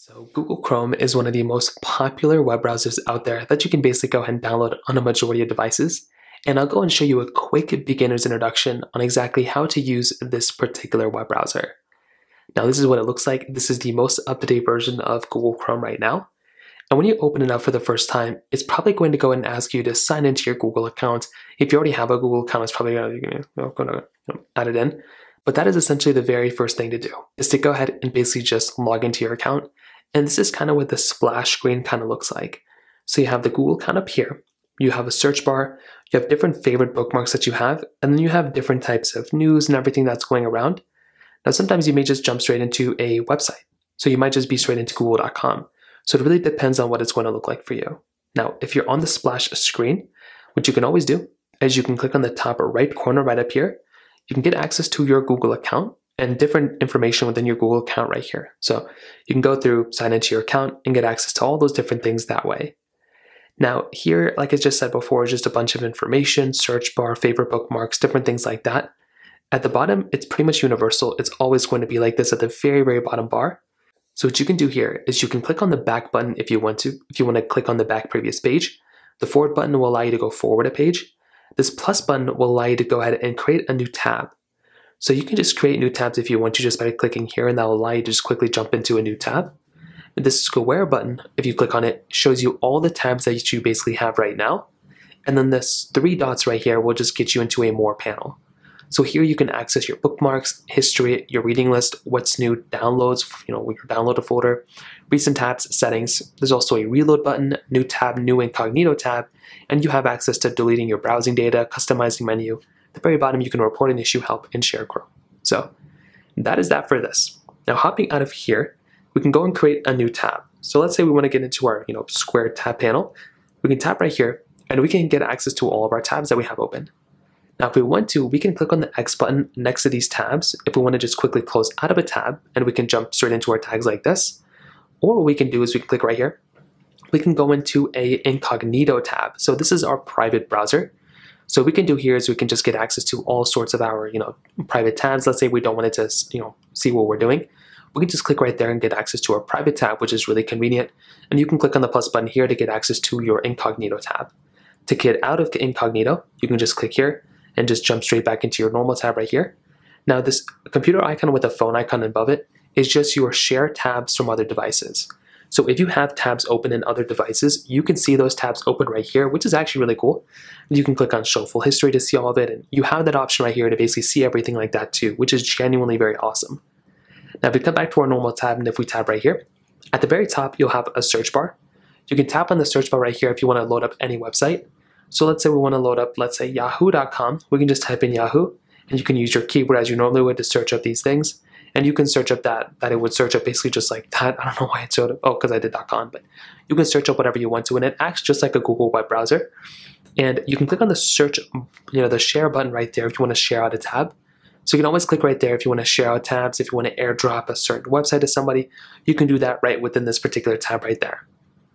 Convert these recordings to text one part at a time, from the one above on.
So Google Chrome is one of the most popular web browsers out there that you can basically go ahead and download on a majority of devices. And I'll go and show you a quick beginner's introduction on exactly how to use this particular web browser. Now this is what it looks like. This is the most up-to-date version of Google Chrome right now. And when you open it up for the first time, it's probably going to go and ask you to sign into your Google account. If you already have a Google account, it's probably going to add it in. But that is essentially the very first thing to do, is to go ahead and basically just log into your account and this is kind of what the splash screen kind of looks like. So you have the Google account up here, you have a search bar, you have different favorite bookmarks that you have, and then you have different types of news and everything that's going around. Now, sometimes you may just jump straight into a website. So you might just be straight into google.com. So it really depends on what it's going to look like for you. Now, if you're on the splash screen, what you can always do is you can click on the top right corner right up here. You can get access to your Google account and different information within your Google account right here. So you can go through, sign into your account, and get access to all those different things that way. Now, here, like I just said before, is just a bunch of information, search bar, favorite bookmarks, different things like that. At the bottom, it's pretty much universal. It's always going to be like this at the very, very bottom bar. So what you can do here is you can click on the back button if you want to. If you want to click on the back previous page, the forward button will allow you to go forward a page. This plus button will allow you to go ahead and create a new tab. So you can just create new tabs if you want to just by clicking here and that will allow you to just quickly jump into a new tab. And this square button, if you click on it, shows you all the tabs that you basically have right now. And then this three dots right here will just get you into a more panel. So here you can access your bookmarks, history, your reading list, what's new, downloads, you know, your downloaded folder, recent tabs, settings. There's also a reload button, new tab, new incognito tab, and you have access to deleting your browsing data, customizing menu, the very bottom, you can report an issue, help, and share Chrome. So that is that for this. Now hopping out of here, we can go and create a new tab. So let's say we want to get into our you know square tab panel. We can tap right here and we can get access to all of our tabs that we have open. Now if we want to, we can click on the X button next to these tabs if we want to just quickly close out of a tab and we can jump straight into our tags like this. Or what we can do is we can click right here. We can go into a incognito tab. So this is our private browser. So what we can do here is we can just get access to all sorts of our, you know, private tabs. Let's say we don't want it to, you know, see what we're doing. We can just click right there and get access to our private tab, which is really convenient. And you can click on the plus button here to get access to your incognito tab. To get out of the incognito, you can just click here and just jump straight back into your normal tab right here. Now this computer icon with a phone icon above it is just your share tabs from other devices. So if you have tabs open in other devices, you can see those tabs open right here, which is actually really cool. You can click on show full history to see all of it, and you have that option right here to basically see everything like that too, which is genuinely very awesome. Now if we come back to our normal tab, and if we tab right here, at the very top, you'll have a search bar. You can tap on the search bar right here if you want to load up any website. So let's say we want to load up, let's say yahoo.com. We can just type in Yahoo, and you can use your keyboard as you normally would to search up these things and you can search up that that it would search up basically just like that. I don't know why it showed up. Oh, because I did .com, but you can search up whatever you want to, and it acts just like a Google web browser. And you can click on the search, you know, the share button right there if you want to share out a tab. So you can always click right there if you want to share out tabs, if you want to airdrop a certain website to somebody, you can do that right within this particular tab right there.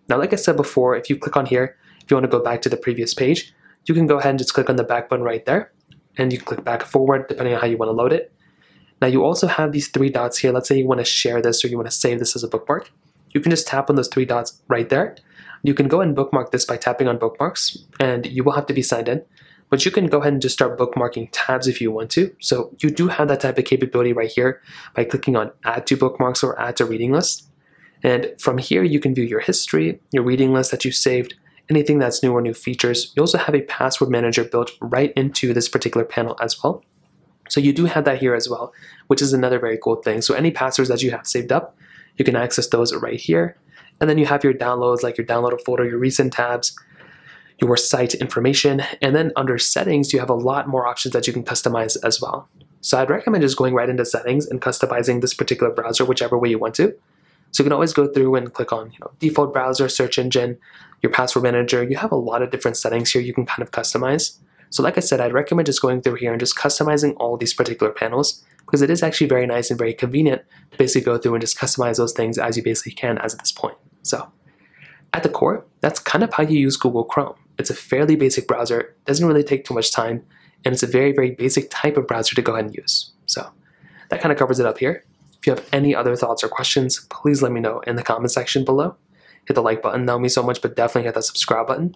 Now, like I said before, if you click on here, if you want to go back to the previous page, you can go ahead and just click on the back button right there, and you can click back forward depending on how you want to load it. Now you also have these three dots here. Let's say you want to share this or you want to save this as a bookmark. You can just tap on those three dots right there. You can go and bookmark this by tapping on bookmarks and you will have to be signed in. But you can go ahead and just start bookmarking tabs if you want to. So you do have that type of capability right here by clicking on add to bookmarks or add to reading list. And from here, you can view your history, your reading list that you saved, anything that's new or new features. You also have a password manager built right into this particular panel as well. So you do have that here as well, which is another very cool thing. So any passwords that you have saved up, you can access those right here. And then you have your downloads, like your downloaded folder, your recent tabs, your site information. And then under settings, you have a lot more options that you can customize as well. So I'd recommend just going right into settings and customizing this particular browser, whichever way you want to. So you can always go through and click on you know, default browser, search engine, your password manager. You have a lot of different settings here you can kind of customize. So like I said, I'd recommend just going through here and just customizing all these particular panels because it is actually very nice and very convenient to basically go through and just customize those things as you basically can as at this point. So at the core, that's kind of how you use Google Chrome. It's a fairly basic browser, doesn't really take too much time, and it's a very, very basic type of browser to go ahead and use. So that kind of covers it up here. If you have any other thoughts or questions, please let me know in the comment section below. Hit the like button, that would mean so much, but definitely hit that subscribe button.